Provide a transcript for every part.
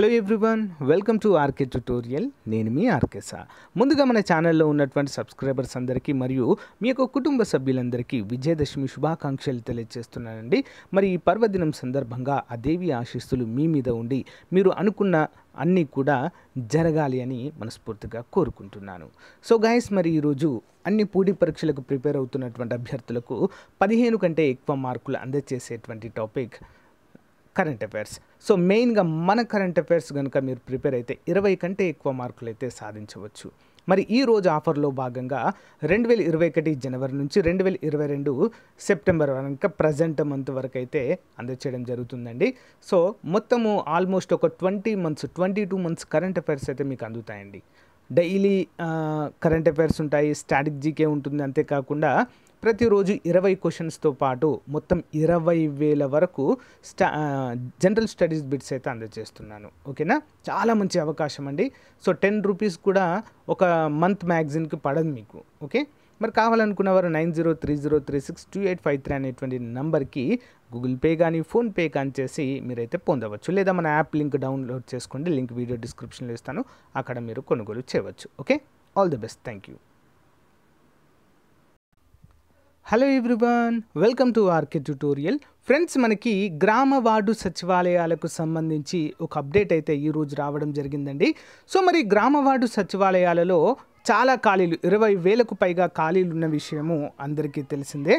Hello everyone welcome to RK tutorial. నేను మీ ఆర్కేసా. ముందుగా మన ఛానల్లో ఉన్నటువంటి సబ్స్క్రైబర్స్ అందరికీ మరియు మీ యొక్క కుటుంబ సభ్యులందరికీ విజయదశమి శుభాకాంక్షలు తెలియజేస్తున్నానండి మరి ఈ పర్వదినం సందర్భంగా ఆ దేవి ఆశీస్సులు మీ మీద ఉండి మీరు అనుకున్న అన్నీ కూడా జరగాలి అని మనస్ఫూర్తిగా కోరుకుంటున్నాను. సో గాయస్ మరి ఈరోజు అన్ని పూడి పరీక్షలకు ప్రిపేర్ అవుతున్నటువంటి అభ్యర్థులకు పదిహేను కంటే ఎక్కువ మార్కులు అందజేసేటువంటి టాపిక్ కరెంట్ అఫైర్స్. సో మెయిన్గా మన కరెంట్ అఫైర్స్ కనుక మీరు ప్రిపేర్ అయితే ఇరవై కంటే ఎక్కువ మార్కులు అయితే సాధించవచ్చు. మరి ఈ రోజు ఆఫర్లో భాగంగా రెండు వేల ఇరవై ఒకటి జనవరి నుంచి రెండు వేల ఇరవై రెండు సెప్టెంబర్ వరకు ప్రజెంట్ మంత్ వరకు అయితే అందచేయడం జరుగుతుందండి. సో మొత్తము ఆల్మోస్ట్ ఒక twenty months twenty two months current affairs అయితే మీకు అందుతాయండి. డైలీ కరెంట్ అఫైర్స్ ఉంటాయి స్టాటిక్ జీకే ఉంటుంది అంతేకాకుండా ప్రతిరోజు ఇరవై క్వశ్చన్స్తో పాటు మొత్తం ఇరవై వేల వరకు స్టా జనరల్ స్టడీస్ బిట్స్ అయితే అందజేస్తున్నాను. ఓకేనా? చాలా మంచి అవకాశం అండి. సో టెన్ రూపీస్ కూడా ఒక మంత్ మ్యాగజిన్కి పడదు మీకు. ఓకే? మరి కావాలనుకున్నవారు nine zero three zero three six two eight five three అనేటువంటి నంబర్కి గూగుల్ పే కానీ ఫోన్పే కానీ చేసి మీరైతే పొందవచ్చు. లేదా మన యాప్ లింక్ డౌన్లోడ్ చేసుకోండి. లింక్ వీడియో డిస్క్రిప్షన్లో ఇస్తాను. అక్కడ మీరు కొనుగోలు చేయవచ్చు. Okay? All the best thank you hello everyone welcome to RK tutorial friends మనకి గ్రామ వార్డు సచివాలయాలకు సంబంధించి ఒక అప్డేట్ అయితే ఈరోజు రావడం జరిగిందండి. సో మరి గ్రామ వార్డు సచివాలయాలలో చాలా ఖాళీలు ఇరవై వేలకు పైగా ఖాళీలు ఉన్న విషయము అందరికీ తెలిసిందే.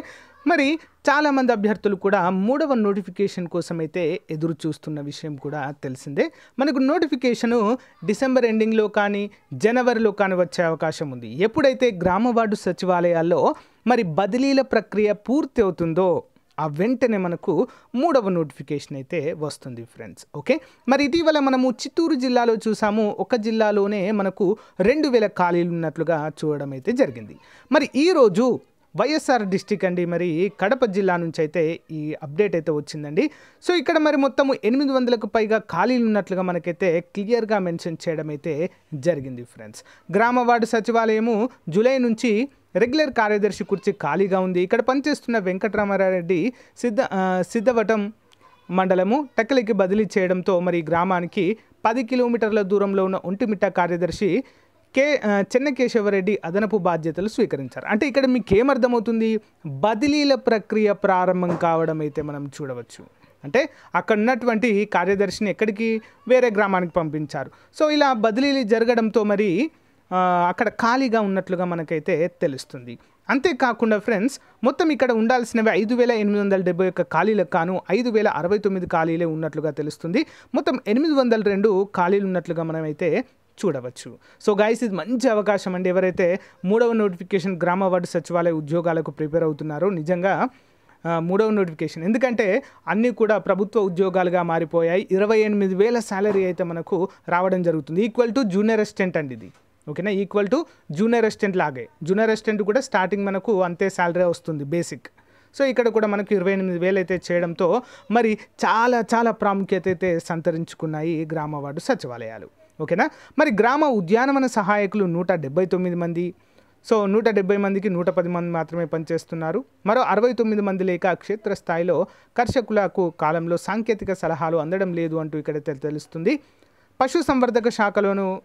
మరి చాలామంది అభ్యర్థులు కూడా మూడవ నోటిఫికేషన్ కోసం అయితే ఎదురు చూస్తున్న విషయం కూడా తెలిసిందే. మనకు నోటిఫికేషను డిసెంబర్ ఎండింగ్లో కానీ జనవరిలో కానీ వచ్చే అవకాశం ఉంది. ఎప్పుడైతే గ్రామ వార్డు సచివాలయాల్లో మరి బదిలీల ప్రక్రియ పూర్తి అవుతుందో ఆ వెంటనే మనకు మూడవ నోటిఫికేషన్ అయితే వస్తుంది ఫ్రెండ్స్. ఓకే? మరి ఇటీవల మనము చిత్తూరు జిల్లాలో చూసాము. ఒక జిల్లాలోనే మనకు రెండు వేల ఖాళీలు ఉన్నట్లుగా చూడడం అయితే జరిగింది. మరి ఈరోజు వైఎస్ఆర్ డిస్టిక్ అండి మరి కడప జిల్లా నుంచి అయితే ఈ అప్డేట్ అయితే వచ్చిందండి. సో ఇక్కడ మరి మొత్తం ఎనిమిది వందలకు పైగా ఖాళీలు ఉన్నట్లుగా మనకైతే క్లియర్గా మెన్షన్ చేయడం అయితే జరిగింది ఫ్రెండ్స్. గ్రామ వార్డు సచివాలయము జూలై నుంచి రెగ్యులర్ కార్యదర్శి కుర్చీ ఖాళీగా ఉంది. ఇక్కడ పనిచేస్తున్న వెంకటరామారెడ్డి సిద్ధ సిద్ధవటం మండలము టెక్కలికి బదిలీ చేయడంతో మరి గ్రామానికి పది కిలోమీటర్ల దూరంలో ఉన్న ఒంటిమిట్ట కార్యదర్శి కే ఆ, చెన్నకేశవరెడ్డి అదనపు బాధ్యతలు స్వీకరించారు. అంటే ఇక్కడ మీకు ఏమర్థమవుతుంది బదిలీల ప్రక్రియ ప్రారంభం కావడం అయితే మనం చూడవచ్చు. అంటే అక్కడ ఉన్నటువంటి కార్యదర్శిని ఎక్కడికి? వేరే గ్రామానికి పంపించారు. సో ఇలా బదిలీలు జరగడంతో మరి అక్కడ ఖాళీగా ఉన్నట్లుగా మనకైతే తెలుస్తుంది. అంతేకాకుండా ఫ్రెండ్స్ మొత్తం ఇక్కడ ఉండాల్సినవి ఐదు వేల ఎనిమిది వందల డెబ్బై ఒక్క ఖాళీలకు కాను ఐదు వేల అరవై తొమ్మిది ఖాళీలే ఉన్నట్లుగా తెలుస్తుంది. మొత్తం ఎనిమిది వందల రెండు ఖాళీలు ఉన్నట్లుగా మనమైతే చూడవచ్చు. సో గాయస్ ఇది మంచి అవకాశం అండి. ఎవరైతే మూడవ నోటిఫికేషన్ గ్రామ వార్డు సచివాలయ ఉద్యోగాలకు ప్రిపేర్ అవుతున్నారో నిజంగా మూడవ నోటిఫికేషన్. ఎందుకంటే అన్నీ కూడా ప్రభుత్వ ఉద్యోగాలుగా మారిపోయాయి. ఇరవై ఎనిమిది వేల శాలరీ అయితే మనకు రావడం జరుగుతుంది. ఈక్వల్ టు జూనియర్ అసిస్టెంట్ అండి ఇది. ఓకేనా? ఈక్వల్ టు జూనియర్ అసిస్టెంట్ లాగే. జూనియర్ అసిస్టెంట్ కూడా స్టార్టింగ్ మనకు అంతే శాలరీ వస్తుంది బేసిక్ సో ఇక్కడ కూడా మనకు ఇరవై ఎనిమిది వేలు అయితే చేయడంతో మరి చాలా చాలా ప్రాముఖ్యత అయితే సంతరించుకున్నాయి గ్రామ వార్డు సచివాలయాలు. ఓకేనా? మరి గ్రామ ఉద్యానవన సహాయకులు నూట డెబ్బై తొమ్మిది మంది. సో నూట డెబ్బై మందికి నూట పది మంది మాత్రమే పనిచేస్తున్నారు. మరో అరవై తొమ్మిది మంది లేక క్షేత్రస్థాయిలో కర్షకులకు కాలంలో సాంకేతిక సలహాలు అందడం లేదు అంటూ ఇక్కడ తెలుస్తుంది. పశు సంవర్ధక శాఖలోను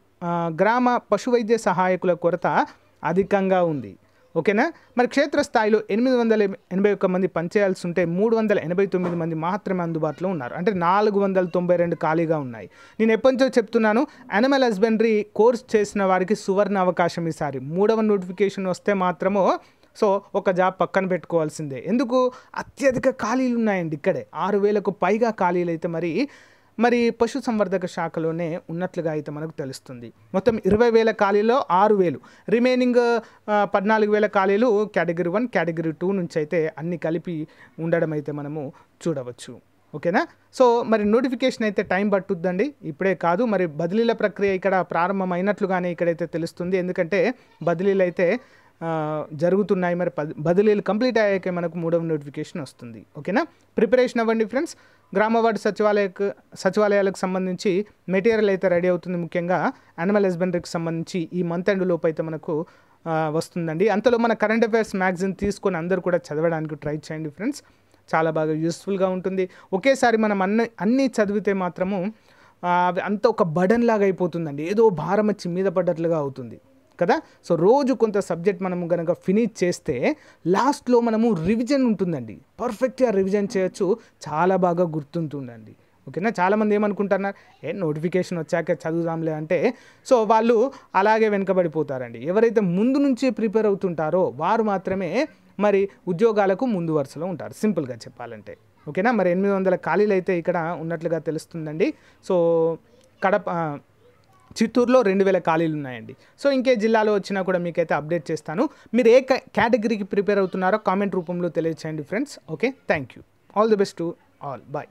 గ్రామ పశు వైద్య సహాయకుల కొరత అధికంగా ఉంది. ఓకేనా? మరి క్షేత్రస్థాయిలో ఎనిమిది వందల ఎనభై ఒక్క మంది పనిచేయాల్సి ఉంటే మూడు వందల ఎనభై తొమ్మిది మంది మాత్రమే అందుబాటులో ఉన్నారు. అంటే నాలుగు వందల తొంభై రెండు ఖాళీగా ఉన్నాయి. నేను ఎప్పటించో చెప్తున్నాను అనిమల్ హస్బెండరీ కోర్స్ చేసిన వారికి సువర్ణ అవకాశం ఈసారి. మూడవ నోటిఫికేషన్ వస్తే మాత్రము సో ఒక జాబ్ పక్కన పెట్టుకోవాల్సిందే. ఎందుకు? అత్యధిక ఖాళీలు ఉన్నాయండి ఇక్కడే. ఆరు వేలకు పైగా ఖాళీలు అయితే మరి మరి పశు సంవర్ధక శాఖలోనే ఉన్నట్లుగా అయితే మనకు తెలుస్తుంది. మొత్తం ఇరవై వేల ఖాళీలో ఆరు వేలు. రిమైనింగ్ పద్నాలుగు వేల ఖాళీలు కేటగిరీ వన్ కేటగిరీ టూ నుంచి అయితే అన్ని కలిపి ఉండడం అయితే మనము చూడవచ్చు. ఓకేనా? సో మరి నోటిఫికేషన్ అయితే టైం పట్టుద్దండి. ఇప్పుడే కాదు మరి బదిలీల ప్రక్రియ ఇక్కడ ప్రారంభమైనట్లుగానే ఇక్కడైతే తెలుస్తుంది. ఎందుకంటే బదిలీలు అయితే జరుగుతున్నాయి. మరి బదిలీలు కంప్లీట్ అయ్యాకే మనకు మూడవ నోటిఫికేషన్ వస్తుంది. ఓకేనా? ప్రిపరేషన్ అవ్వండి ఫ్రెండ్స్. గ్రామవార్డు సచివాలయకు సచివాలయాలకు సంబంధించి మెటీరియల్ అయితే రెడీ అవుతుంది ముఖ్యంగా యానిమల్ హస్బెండరీకి సంబంధించి ఈ మంత్ ఎండ్ లోపు అయితే మనకు వస్తుందండి. అంతలో మన కరెంట్ అఫైర్స్ మ్యాగజిన్ తీసుకొని అందరూ కూడా చదవడానికి ట్రై చేయండి ఫ్రెండ్స్ చాలా బాగా యూస్ఫుల్గా ఉంటుంది. ఒకేసారి మనం అన్ని అన్నీ చదివితే మాత్రము అవి అంత ఒక బడన్ లాగా అయిపోతుందండి. ఏదో భారం వచ్చి మీద పడ్డట్లుగా అవుతుంది. కదా? సో రోజు కొంత సబ్జెక్ట్ మనము కనుక ఫినిష్ చేస్తే లాస్ట్లో మనము రివిజన్ ఉంటుందండి. పర్ఫెక్ట్గా రివిజన్ చేయొచ్చు. చాలా బాగా గుర్తుంటుందండి. ఓకేనా? చాలామంది ఏమనుకుంటున్నారు? ఏ నోటిఫికేషన్ వచ్చాక చదువుదాంలే అంటే సో వాళ్ళు అలాగే వెనుకబడిపోతారండి. ఎవరైతే ముందు నుంచే ప్రిపేర్ అవుతుంటారో వారు మాత్రమే మరి ఉద్యోగాలకు ముందు వరుసలో ఉంటారు. సింపుల్గా చెప్పాలంటే. ఓకేనా? మరి ఎనిమిది వందల ఖాళీలు అయితే ఇక్కడ ఉన్నట్లుగా తెలుస్తుందండి. సో కడప చిత్తూరులో రెండు వేల ఖాళీలు ఉన్నాయండి. సో ఇంకే జిల్లాలో వచ్చినా కూడా మీకైతే అప్డేట్ చేస్తాను. మీరు ఏ కేటగిరీకి ప్రిపేర్ అవుతున్నారో కామెంట్ రూపంలో తెలియచేయండి friends. Okay? Thank you all the best to all. Bye.